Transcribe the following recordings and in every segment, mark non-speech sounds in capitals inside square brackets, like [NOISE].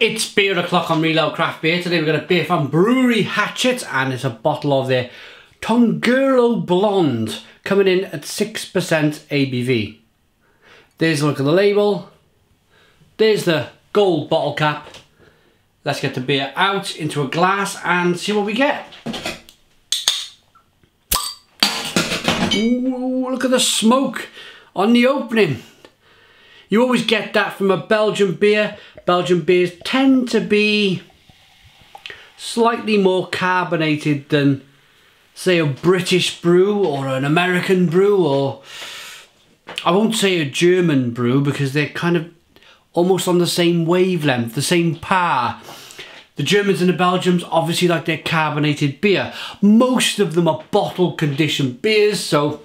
It's beer o'clock on Real Ale Craft Beer. Today we've got a beer from Brewery Haacht and it's a bottle of their Tongerlo Blonde coming in at 6% ABV. There's a look at the label. There's the gold bottle cap. Let's get the beer out into a glass and see what we get. Ooh, look at the smoke on the opening. You always get that from a Belgian beer. Belgian beers tend to be slightly more carbonated than say a British brew or an American brew or I won't say a German brew because they're kind of almost on the same wavelength, the same par. The Germans and the Belgians obviously like their carbonated beer. Most of them are bottle conditioned beers, so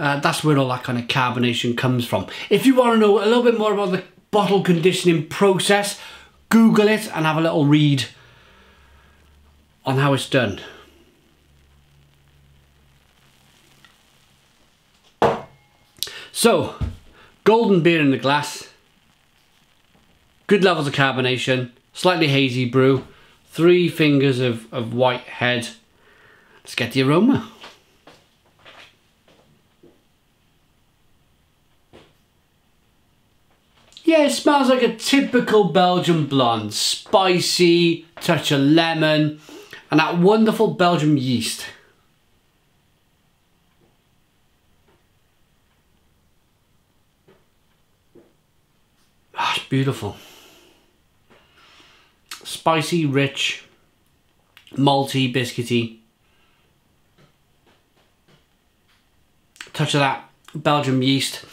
uh, that's where all that kind of carbonation comes from. If you want to know a little bit more about the bottle conditioning process, Google it and have a little read on how it's done. So, golden beer in the glass, good levels of carbonation, slightly hazy brew, three fingers of, of white head. Let's get the aroma. Yeah, it smells like a typical Belgian blonde. Spicy, touch of lemon, and that wonderful Belgian yeast. Ah, it's beautiful. Spicy, rich, malty, biscuity. Touch of that Belgian yeast.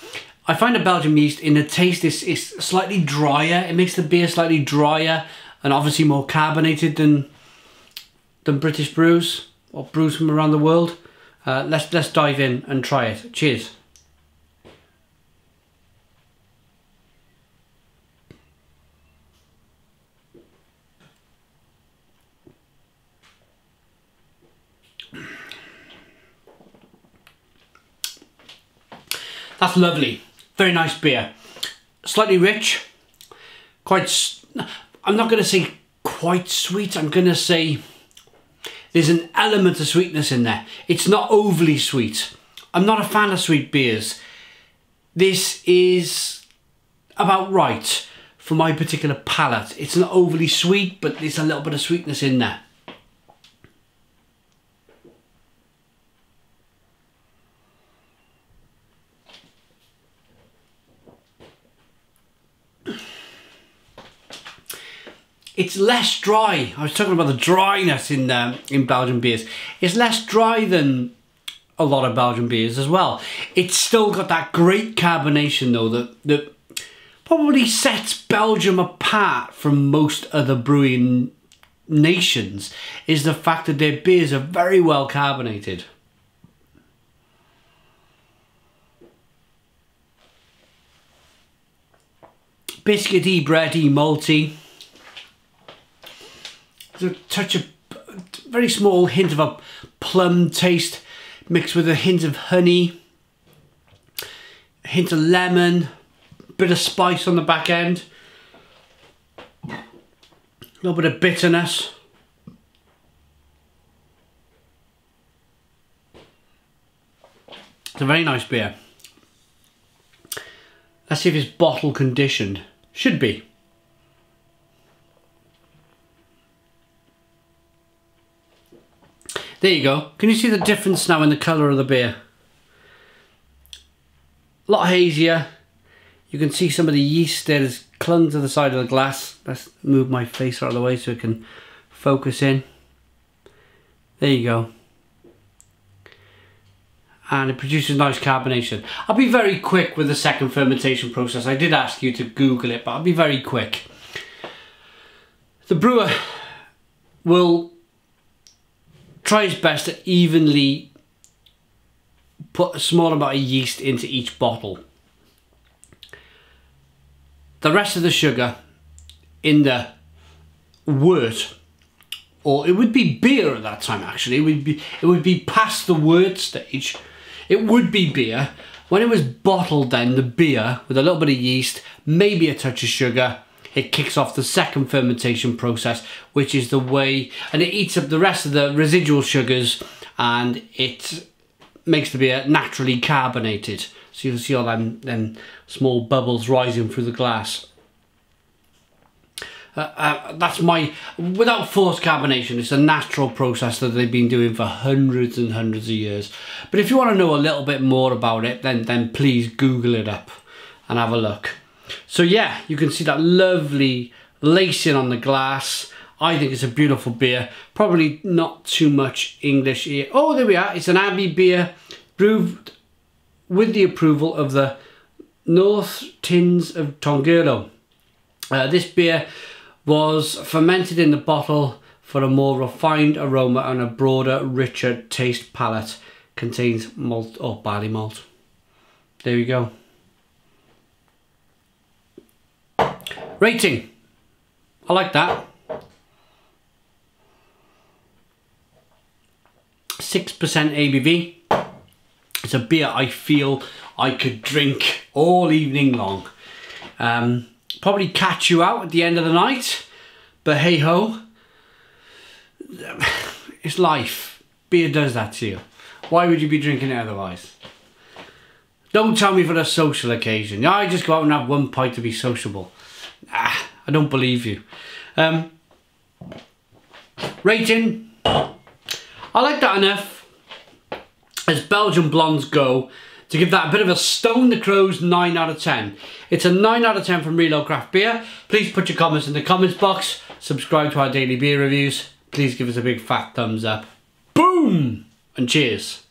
I find the Belgian yeast in the taste is, is slightly drier. It makes the beer slightly drier and obviously more carbonated than than British brews or brews from around the world. Uh, let's let's dive in and try it. Cheers. That's lovely. Very nice beer. Slightly rich. Quite, I'm not going to say quite sweet. I'm going to say there's an element of sweetness in there. It's not overly sweet. I'm not a fan of sweet beers. This is about right for my particular palate. It's not overly sweet, but there's a little bit of sweetness in there. It's less dry. I was talking about the dryness in um, in Belgian beers. It's less dry than a lot of Belgian beers as well. It's still got that great carbonation though that that probably sets Belgium apart from most other brewing nations is the fact that their beers are very well carbonated. Biscuity, bready, malty. A touch of very small hint of a plum taste mixed with a hint of honey, a hint of lemon, bit of spice on the back end, a little bit of bitterness. It's a very nice beer. Let's see if it's bottle conditioned. Should be. There you go. Can you see the difference now in the colour of the beer? A lot hazier. You can see some of the yeast there is clung to the side of the glass. Let's move my face out of the way so it can focus in. There you go. And it produces nice carbonation. I'll be very quick with the second fermentation process. I did ask you to Google it, but I'll be very quick. The brewer will try his best to evenly put a small amount of yeast into each bottle. The rest of the sugar in the wort, or it would be beer at that time actually, it would be, it would be past the wort stage, it would be beer. When it was bottled then, the beer, with a little bit of yeast, maybe a touch of sugar, it kicks off the second fermentation process, which is the way, and it eats up the rest of the residual sugars and it makes the beer naturally carbonated. So you'll see all them, them small bubbles rising through the glass. Uh, uh, that's my, without forced carbonation, it's a natural process that they've been doing for hundreds and hundreds of years. But if you want to know a little bit more about it, then, then please Google it up and have a look. So yeah, you can see that lovely lacing on the glass. I think it's a beautiful beer. Probably not too much English here. Oh, there we are. It's an Abbey beer brewed with the approval of the North Tins of Tongerlo. Uh, this beer was fermented in the bottle for a more refined aroma and a broader, richer taste palette. Contains malt or barley malt. There we go. Rating. I like that. 6% ABV. It's a beer I feel I could drink all evening long. Um, probably catch you out at the end of the night, but hey ho, [SIGHS] it's life. Beer does that to you. Why would you be drinking it otherwise? Don't tell me for a social occasion. I just go out and have one pint to be sociable. Ah, I don't believe you. Um, rating. I like that enough as Belgian blondes go to give that a bit of a Stone the Crows 9 out of 10. It's a 9 out of 10 from Real Ale Craft Beer. Please put your comments in the comments box. Subscribe to our daily beer reviews. Please give us a big fat thumbs up. Boom! And cheers.